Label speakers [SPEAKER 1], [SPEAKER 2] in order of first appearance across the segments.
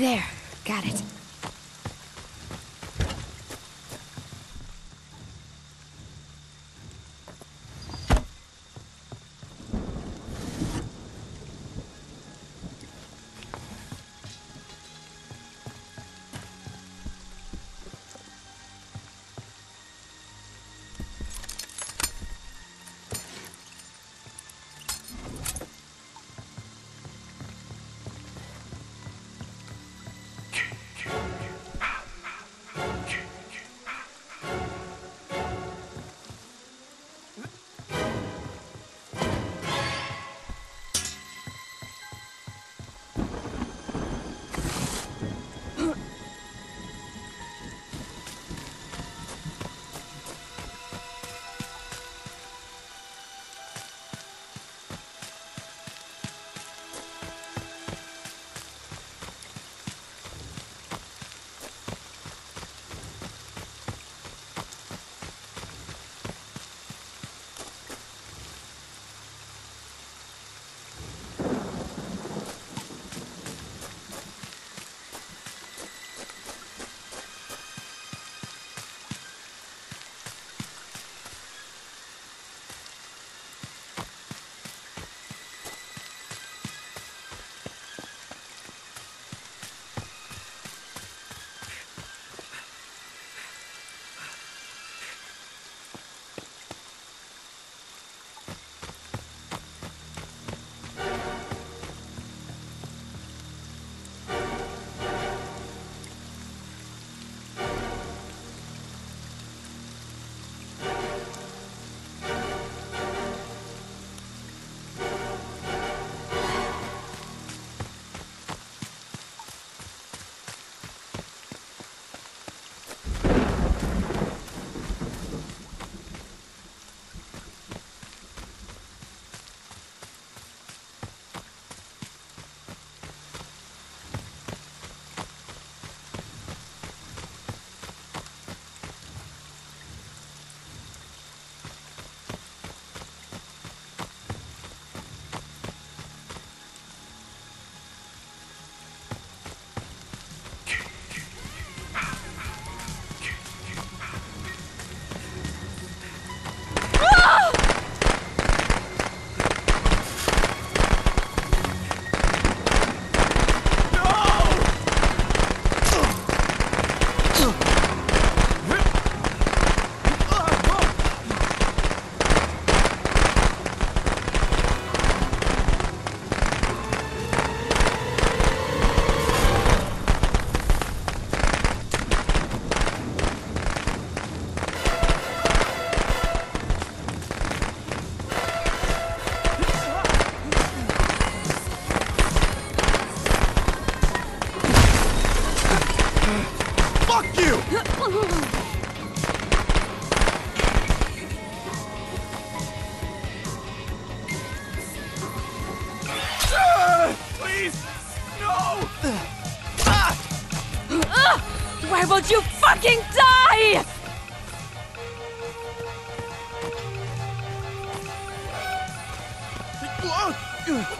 [SPEAKER 1] There,
[SPEAKER 2] Please! No!
[SPEAKER 1] Why won't you fucking die? You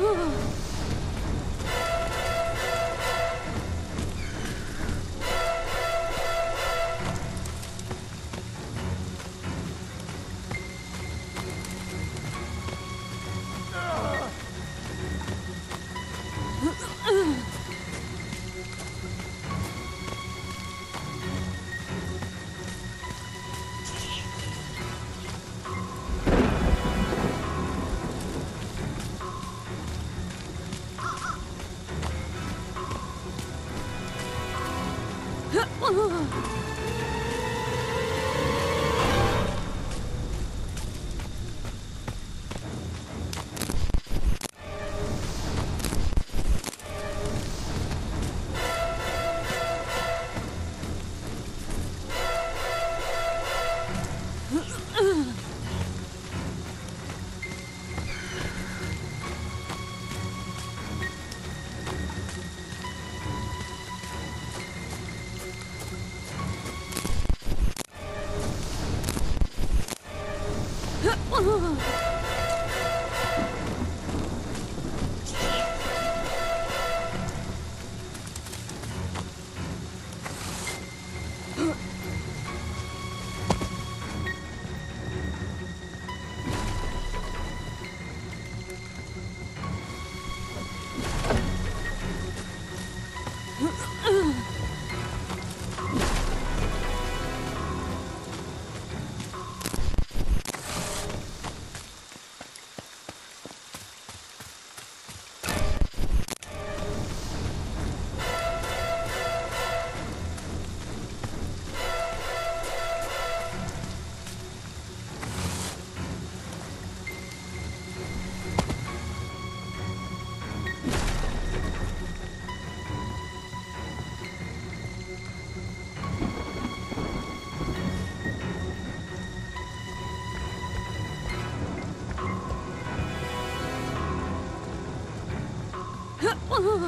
[SPEAKER 1] Ooh. もう。Like